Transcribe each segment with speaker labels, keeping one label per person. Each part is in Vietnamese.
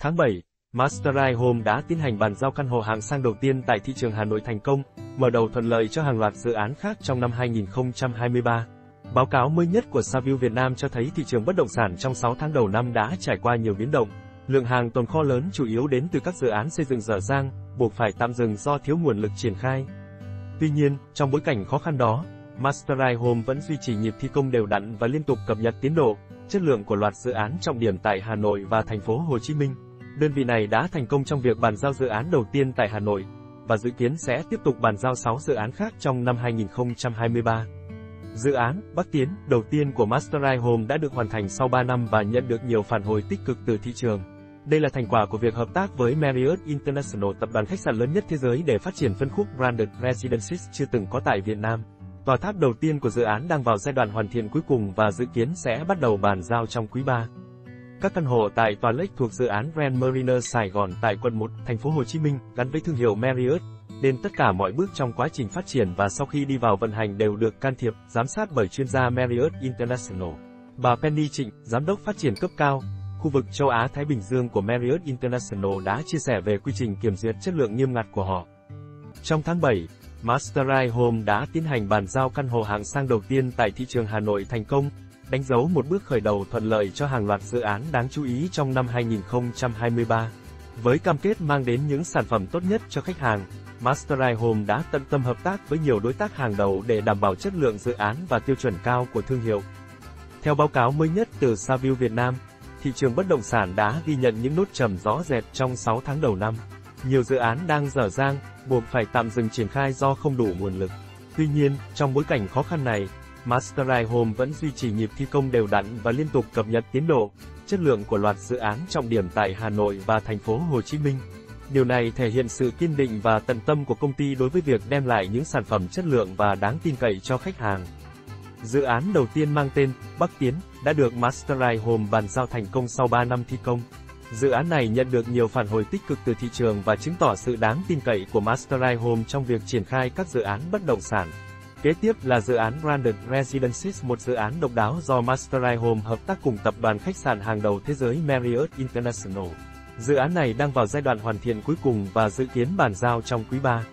Speaker 1: Tháng 7, Masterai Home đã tiến hành bàn giao căn hộ hạng sang đầu tiên tại thị trường Hà Nội thành công, mở đầu thuận lợi cho hàng loạt dự án khác trong năm 2023. Báo cáo mới nhất của Saville Việt Nam cho thấy thị trường bất động sản trong 6 tháng đầu năm đã trải qua nhiều biến động. Lượng hàng tồn kho lớn chủ yếu đến từ các dự án xây dựng dở dang, buộc phải tạm dừng do thiếu nguồn lực triển khai. Tuy nhiên, trong bối cảnh khó khăn đó, Masterai Home vẫn duy trì nhịp thi công đều đặn và liên tục cập nhật tiến độ, chất lượng của loạt dự án trọng điểm tại Hà Nội và thành phố Hồ Chí Minh. Đơn vị này đã thành công trong việc bàn giao dự án đầu tiên tại Hà Nội và dự kiến sẽ tiếp tục bàn giao 6 dự án khác trong năm 2023. Dự án Bắc Tiến đầu tiên của Masterai Home đã được hoàn thành sau 3 năm và nhận được nhiều phản hồi tích cực từ thị trường. Đây là thành quả của việc hợp tác với Marriott International, tập đoàn khách sạn lớn nhất thế giới để phát triển phân khúc branded residences chưa từng có tại Việt Nam. Tòa tháp đầu tiên của dự án đang vào giai đoạn hoàn thiện cuối cùng và dự kiến sẽ bắt đầu bàn giao trong quý 3. Các căn hộ tại tòa Lake thuộc dự án Grand Mariner Sài Gòn tại quận 1, thành phố Hồ Chí Minh, gắn với thương hiệu Marriott, nên tất cả mọi bước trong quá trình phát triển và sau khi đi vào vận hành đều được can thiệp, giám sát bởi chuyên gia Marriott International. Bà Penny Trịnh, giám đốc phát triển cấp cao, khu vực châu Á Thái Bình Dương của Marriott International đã chia sẻ về quy trình kiểm duyệt chất lượng nghiêm ngặt của họ. Trong tháng 7, Masterai Home đã tiến hành bàn giao căn hộ hạng sang đầu tiên tại thị trường Hà Nội thành công, đánh dấu một bước khởi đầu thuận lợi cho hàng loạt dự án đáng chú ý trong năm 2023. Với cam kết mang đến những sản phẩm tốt nhất cho khách hàng, Masterai Home đã tận tâm hợp tác với nhiều đối tác hàng đầu để đảm bảo chất lượng dự án và tiêu chuẩn cao của thương hiệu. Theo báo cáo mới nhất từ Saville Việt Nam, thị trường bất động sản đã ghi nhận những nốt trầm rõ rệt trong 6 tháng đầu năm. Nhiều dự án đang dở dang, buộc phải tạm dừng triển khai do không đủ nguồn lực. Tuy nhiên, trong bối cảnh khó khăn này, Masterai Home vẫn duy trì nhịp thi công đều đặn và liên tục cập nhật tiến độ, chất lượng của loạt dự án trọng điểm tại Hà Nội và thành phố Hồ Chí Minh. Điều này thể hiện sự kiên định và tận tâm của công ty đối với việc đem lại những sản phẩm chất lượng và đáng tin cậy cho khách hàng. Dự án đầu tiên mang tên Bắc Tiến đã được Masterai Home bàn giao thành công sau 3 năm thi công. Dự án này nhận được nhiều phản hồi tích cực từ thị trường và chứng tỏ sự đáng tin cậy của Masterai Home trong việc triển khai các dự án bất động sản. Kế tiếp là dự án Branded Residences, một dự án độc đáo do Masterai Home hợp tác cùng tập đoàn khách sạn hàng đầu thế giới Marriott International. Dự án này đang vào giai đoạn hoàn thiện cuối cùng và dự kiến bàn giao trong quý 3.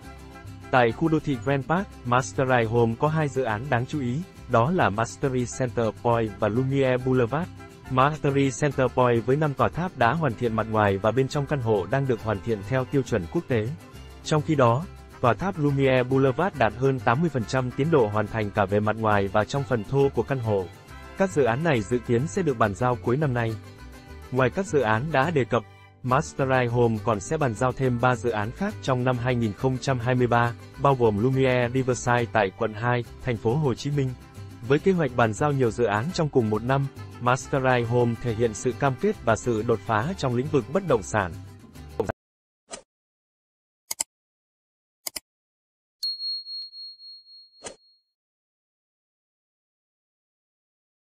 Speaker 1: Tại khu đô thị Grand Park, Masterai Home có hai dự án đáng chú ý, đó là Mastery Center Point và Lumiere Boulevard. Mastery Center Point với 5 tòa tháp đã hoàn thiện mặt ngoài và bên trong căn hộ đang được hoàn thiện theo tiêu chuẩn quốc tế. Trong khi đó, và tháp Lumiere Boulevard đạt hơn 80% tiến độ hoàn thành cả về mặt ngoài và trong phần thô của căn hộ. Các dự án này dự kiến sẽ được bàn giao cuối năm nay. Ngoài các dự án đã đề cập, Masterai Home còn sẽ bàn giao thêm 3 dự án khác trong năm 2023, bao gồm Lumiere Riverside tại quận 2, thành phố Hồ Chí Minh. Với kế hoạch bàn giao nhiều dự án trong cùng một năm, Masterai Home thể hiện sự cam kết và sự đột phá trong lĩnh vực bất động sản.